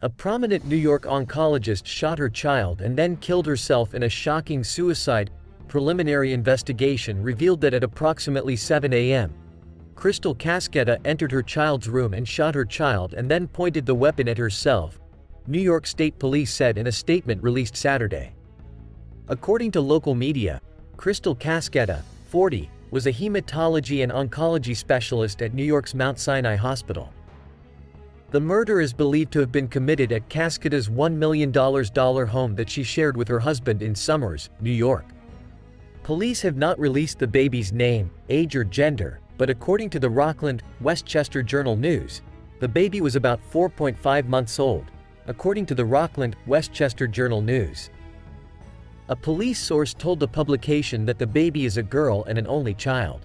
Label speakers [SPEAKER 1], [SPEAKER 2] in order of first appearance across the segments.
[SPEAKER 1] A prominent New York oncologist shot her child and then killed herself in a shocking suicide. Preliminary investigation revealed that at approximately 7 a.m., Crystal Cascetta entered her child's room and shot her child and then pointed the weapon at herself, New York State Police said in a statement released Saturday. According to local media, Crystal Cascetta, 40, was a hematology and oncology specialist at New York's Mount Sinai Hospital. The murder is believed to have been committed at Cascetta's $1 million home that she shared with her husband in Somers, New York. Police have not released the baby's name, age or gender, but according to the Rockland, Westchester Journal News, the baby was about 4.5 months old, according to the Rockland, Westchester Journal News. A police source told the publication that the baby is a girl and an only child.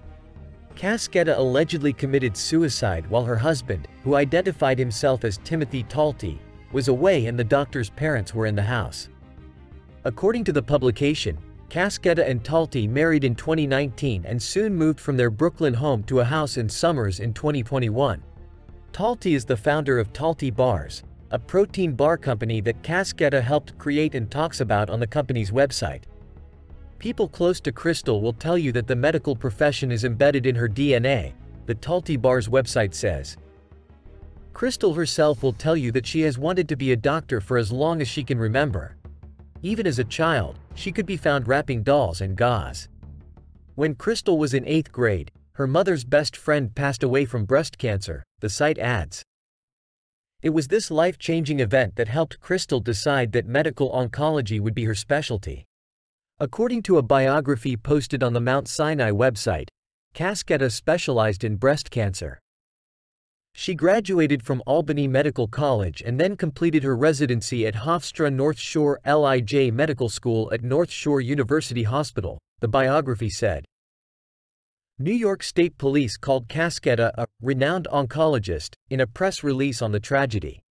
[SPEAKER 1] Cascetta allegedly committed suicide while her husband, who identified himself as Timothy Talty, was away and the doctor's parents were in the house. According to the publication, Cascetta and Talty married in 2019 and soon moved from their Brooklyn home to a house in Somers in 2021. Talty is the founder of Talty Bars, a protein bar company that Cascetta helped create and talks about on the company's website. People close to Crystal will tell you that the medical profession is embedded in her DNA, the Talty Bar's website says. Crystal herself will tell you that she has wanted to be a doctor for as long as she can remember. Even as a child, she could be found wrapping dolls in gauze. When Crystal was in 8th grade, her mother's best friend passed away from breast cancer, the site adds. It was this life-changing event that helped Crystal decide that medical oncology would be her specialty. According to a biography posted on the Mount Sinai website, Cascetta specialized in breast cancer. She graduated from Albany Medical College and then completed her residency at Hofstra North Shore LIJ Medical School at North Shore University Hospital, the biography said. New York State Police called Cascetta a renowned oncologist in a press release on the tragedy.